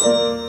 Música